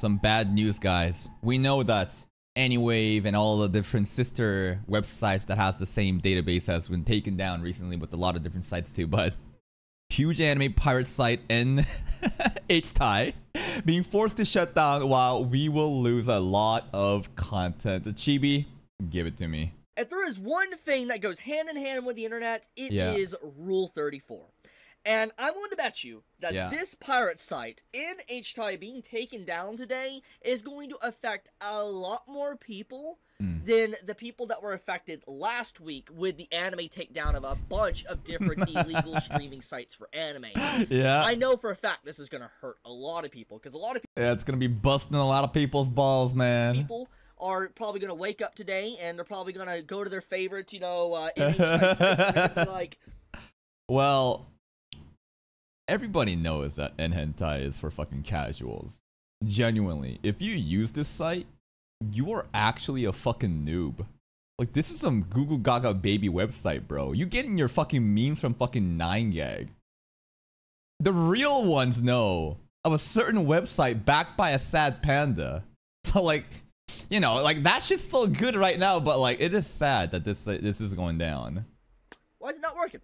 some bad news, guys. We know that Aniwave and all the different sister websites that has the same database has been taken down recently with a lot of different sites too, but huge anime pirate site in H-Tai being forced to shut down while we will lose a lot of content. Chibi, give it to me. If there is one thing that goes hand in hand with the internet, it Yeah. is Rule 34. And I'm willing to bet you that Yeah. this pirate site in HTI being taken down today is going to affect a lot more people Mm. than the people that were affected last week with the anime takedown of a bunch of different illegal streaming sites for anime. Yeah. I know for a fact this is going to hurt a lot of people because a lot of people. yeah, it's gonna be busting a lot of people's balls, man. people are probably going to wake up today and they're probably going to go to their favorite, you know, uh, site and be like, Well, everybody knows that Nhentai is for fucking casuals. Genuinely, if you use this site, you are actually a fucking noob. Like this is some Google Gaga baby website, bro. You getting your fucking memes from fucking 9gag. The real ones know of a certain website backed by a sad panda. So like, you know, like that shit's still good right now, but like it is sad that this uh, this is going down. why is it not working?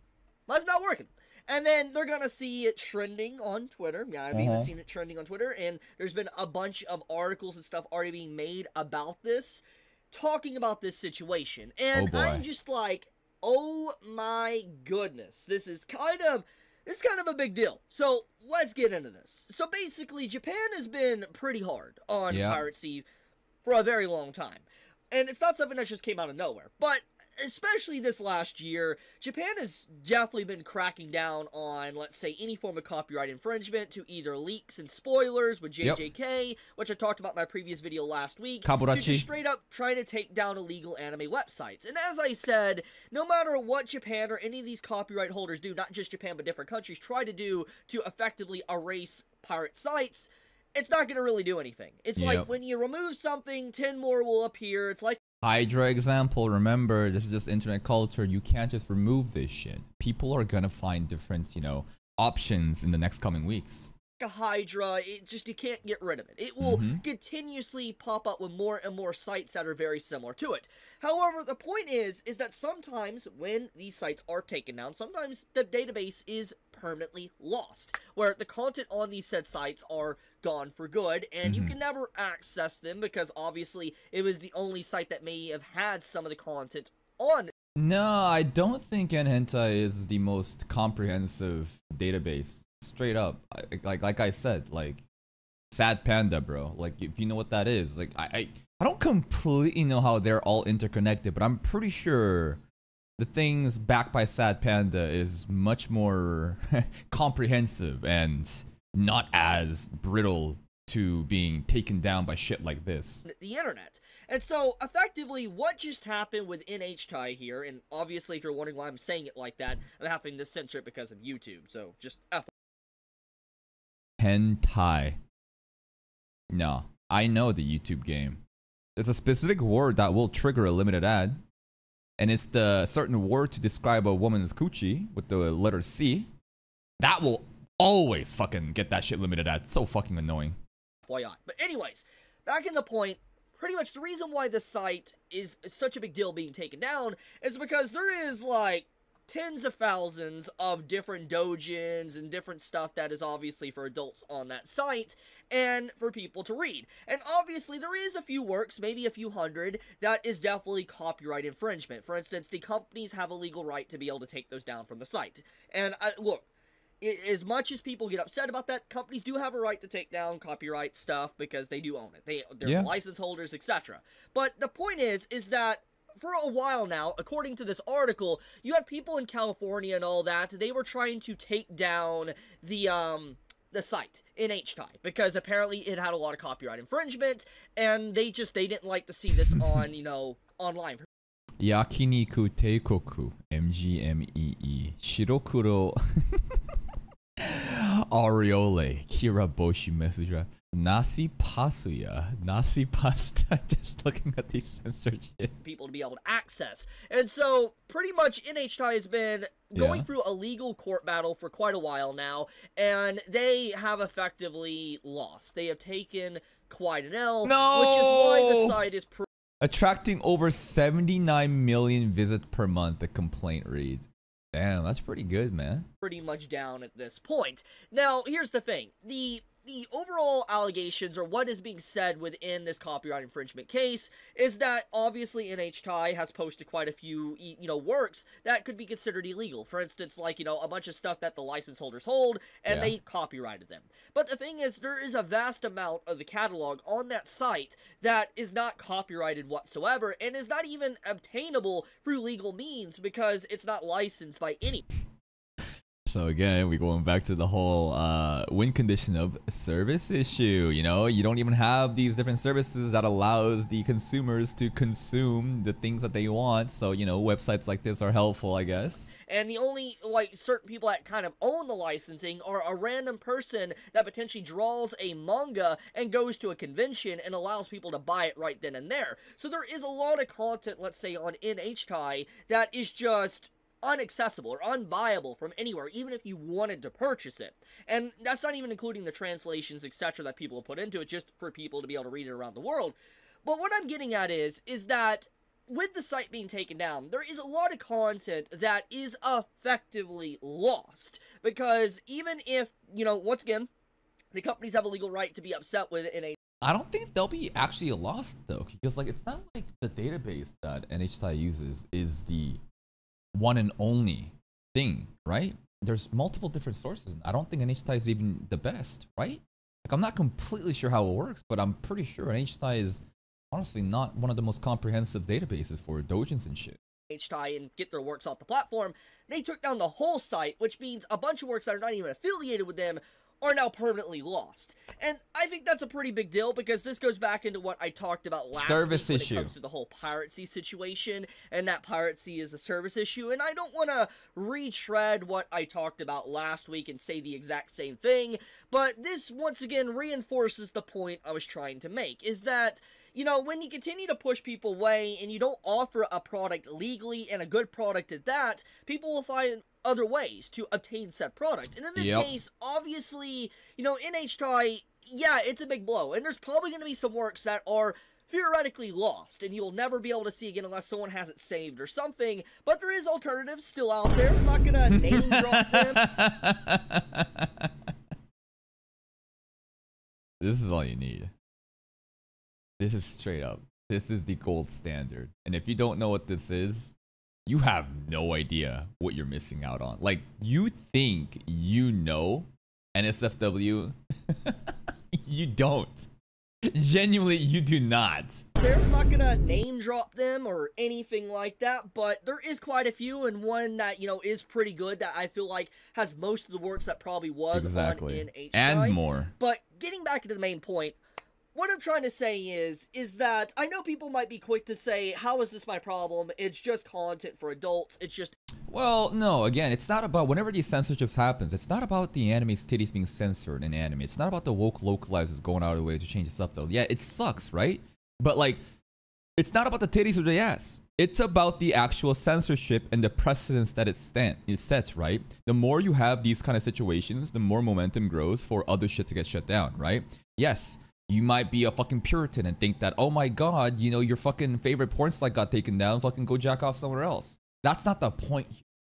Why is it not working? And then they're gonna see it trending on Twitter. Yeah, I've even Uh-huh. seen it trending on Twitter, and there's been a bunch of articles and stuff already being made about this, talking about this situation. And Oh. I'm just like, oh my goodness, this is kind of this is kind of a big deal. So let's get into this. So basically, Japan has been pretty hard on Yeah. piracy for a very long time. And it's not something that just came out of nowhere. But especially this last year, Japan has definitely been cracking down on, let's say, any form of copyright infringement to either leaks and spoilers with Yep. JJK, which I talked about in my previous video last week, to just straight up trying to take down illegal anime websites. And as I said, no matter what Japan or any of these copyright holders do, not just Japan but different countries, try to do to effectively erase pirate sites, it's not going to really do anything. It's like when you remove something, 10 more will appear. It's like Hydra example, remember, this is just internet culture. You can't just remove this shit. People are gonna find different, you know, options in the next coming weeks. A Hydra, it just you can't get rid of it. It will Mhm. continuously pop up with more and more sites that are very similar to it. However, the point is is that sometimes when these sites are taken down, sometimes the database is permanently lost, where the content on these said sites are gone for good and you Mhm. can never access them because obviously it was the only site that may have had some of the content on No, I don't think Nhentai is the most comprehensive database. Straight up, like like I said, like Sad Panda, bro. Like if you know what that is, like I I, I don't completely know how they're all interconnected, but I'm pretty sure the things backed by Sad Panda is much more comprehensive and not as brittle to being taken down by shit like this. the internet. And so, effectively, what just happened with NHTI here, and obviously, if you're wondering why I'm saying it like that, I'm having to censor it because of YouTube, so just F. Hentai. No, I know the YouTube game. There's a specific word that will trigger a limited ad, and it's the certain word to describe a woman's coochie with the letter C. That will always fucking get that shit limited ad. So fucking annoying. FYI. But, anyways, back in the point, pretty much the reason why this site is such a big deal being taken down is because there is, like, tens of thousands of different dojins and different stuff that is obviously for adults on that site and for people to read. And obviously there is a few works, maybe a few hundred, that is definitely copyright infringement. For instance, the companies have a legal right to be able to take those down from the site. And uh, I, look, as much as people get upset about that, companies do have a right to take down copyright stuff because they do own it. They they're Yeah. license holders, etc. But the point is is that for a while now, according to this article, you had people in California and all that, they were trying to take down the um the site in HTI because apparently it had a lot of copyright infringement and they just they didn't like to see this on, you know, online. Yakiniku Teikoku MGMEE Shirokuro Aureole Kiraboshi message Nasi pasuya. Nasi pasta. Just looking at these censored shit. people to be able to access. And so, pretty much, NHTI has been going Yeah. through a legal court battle for quite a while now, and they have effectively lost. They have taken quite an L, which is why the site is Attracting over 79 million visits per month, the complaint reads. Damn, that's pretty good, man. pretty much down at this point. Now, here's the thing. The the overall allegations or what is being said within this copyright infringement case is that obviously NHTI has posted quite a few you know works that could be considered illegal. For instance, like you know a bunch of stuff that the license holders hold and Yeah. they copyrighted them. But the thing is there is a vast amount of the catalog on that site that is not copyrighted whatsoever and is not even obtainable through legal means because it's not licensed by any So again, we're going back to the whole uh, win condition of service issue. You know, you don't even have these different services that allows the consumers to consume the things that they want. So you know, websites like this are helpful, I guess. and the only like certain people that kind of own the licensing are a random person that potentially draws a manga and goes to a convention and allows people to buy it right then and there. So there is a lot of content, let's say on NHTI, that is just unaccessible or unbuyable from anywhere, even if you wanted to purchase it. And that's not even including the translations, etc., that people put into it, just for people to be able to read it around the world. But what I'm getting at is, is that with the site being taken down, there is a lot of content that is effectively lost. Because even if, you know, once again, the companies have a legal right to be upset with it in a I don't think they'll be actually lost though, because like it's not like the database that NHTI uses is the one and only thing, right? There's multiple different sources. I don't think NHTI is even the best, right? Like I'm not completely sure how it works, but I'm pretty sure NHTI is honestly not one of the most comprehensive databases for dojins and shit. HTI and get their works off the platform, they took down the whole site, which means a bunch of works that are not even affiliated with them are now permanently lost. And I think that's a pretty big deal because this goes back into what I talked about last Service week when issue. it comes to the whole piracy situation, and that piracy is a service issue. And I don't want to retread what I talked about last week and say the exact same thing, but this once again reinforces the point I was trying to make, is that you know, when you continue to push people away and you don't offer a product legally and a good product at that, people will find other ways to obtain said product. And in this Yep. case, obviously, you know, NHTI, yeah, it's a big blow. And there's probably going to be some works that are theoretically lost and you'll never be able to see again unless someone has it saved or something. But there is alternatives still out there. I'm not going to name drop them. this is all you need. This is straight up. This is the gold standard. And if you don't know what this is, you have no idea what you're missing out on. Like, you think you know NSFW, you don't. Genuinely, you do not. there. I'm not gonna name drop them or anything like that, but there is quite a few, and one that you know is pretty good that I feel like has most of the works that probably was Exactly. on NHI. And more. But getting back to the main point, what I'm trying to say is, is that I know people might be quick to say, "How is this my problem? It's just content for adults. It's just Well, no, again, it's not about whenever these censorships happens, it's not about the anime's titties being censored in anime. It's not about the woke localizers going out of the way to change the subtitle. Yeah, it sucks, right? But like it's not about the titties or the ass. It's about the actual censorship and the precedence that it stand it sets, right? The more you have these kind of situations, the more momentum grows for other shit to get shut down, right? Yes, you might be a fucking Puritan and think that, oh my god, you know, your fucking favorite porn site got taken down, fucking go jack off somewhere else. That's not the point.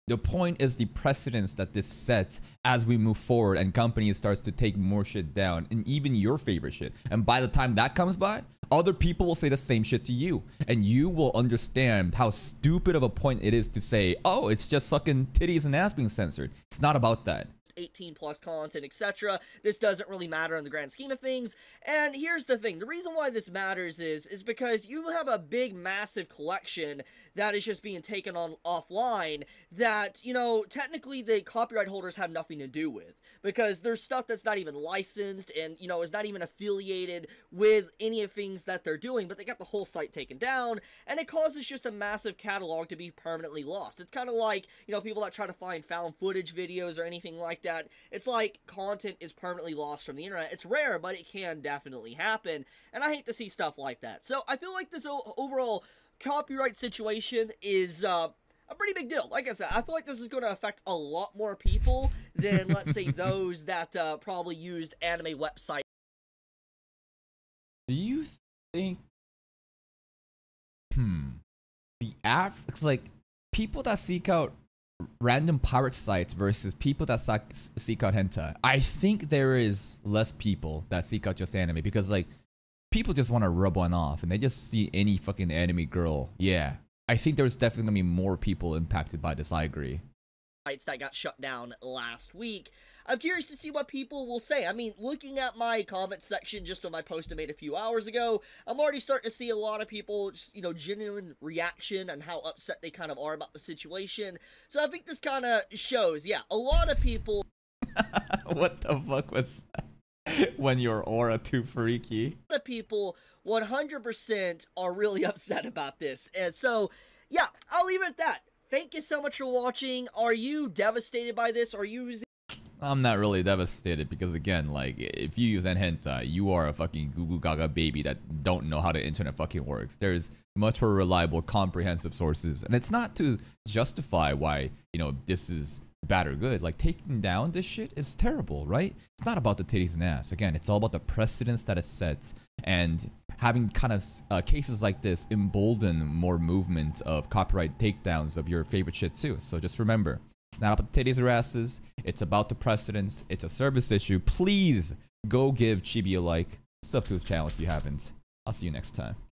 The point is the precedence that this sets as we move forward and companies starts to take more shit down and even your favorite shit. And by the time that comes by, other people will say the same shit to you. And you will understand how stupid of a point it is to say, oh, it's just fucking titties and ass being censored. It's not about that. 18 plus content, etc. This doesn't really matter in the grand scheme of things. And here's the thing: the reason why this matters is is because you have a big, massive collection that is just being taken on offline that you know technically the copyright holders have nothing to do with because there's stuff that's not even licensed and you know is not even affiliated with any of things that they're doing but they got the whole site taken down and it causes just a massive catalog to be permanently lost it's kind of like you know people that try to find found footage videos or anything like that, it's like content is permanently lost from the internet. It's rare, but it can definitely happen, and I hate to see stuff like that. So I feel like this overall copyright situation is uh, a pretty big deal. Like I said, I feel like this is going to affect a lot more people than, let's say, those that uh, probably used anime websites. Do you think? Hmm. The app, like people that seek out random pirate sites versus people that seek out hentai. I think there is less people that seek out just anime because like people just want to rub one off and they just see any fucking anime girl. Yeah. I think there's definitely gonna be more people impacted by this. I agree. Sites that got shut down last week. I'm curious to see what people will say. I mean, looking at my comment section just on my post I made a few hours ago, I'm already starting to see a lot of people, just, you know, genuine reaction and how upset they kind of are about the situation. So I think this kind of shows, yeah, a lot of people. what the fuck was when your aura too freaky. A lot of people 100% are really upset about this. And so, yeah, I'll leave it at that. Thank you so much for watching. Are you devastated by this? Are you I'm not really devastated because again, like if you use hentai, you are a fucking Google Gaga baby that don't know how the internet fucking works. There's much more reliable, comprehensive sources, and it's not to justify why you know this is bad or good. Like taking down this shit is terrible, right? It's not about the titties and ass. Again, it's all about the precedence that it sets and having kind of uh, cases like this embolden more movements of copyright takedowns of your favorite shit too. So just remember, it's not about the titties or asses. It's about the precedence. It's a service issue. Please go give Chibi a like. Sub to his channel if you haven't. I'll see you next time.